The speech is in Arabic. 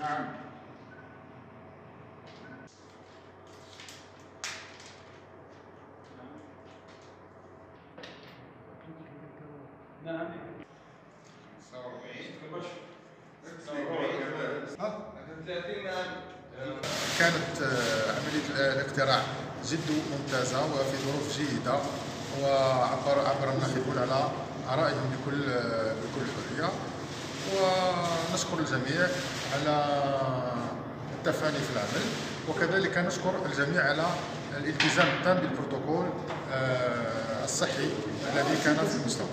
نعم. نعم. كانت آه، عملية الاقتراع جد ممتازة وفي ظروف جيدة وعبر عبر الناخبون على آرائهم بكل بكل حرية ونشكر الجميع على التفاني في العمل وكذلك نشكر الجميع على الالتزام التام بالبروتوكول آه، الصحي الذي كان في المستوى.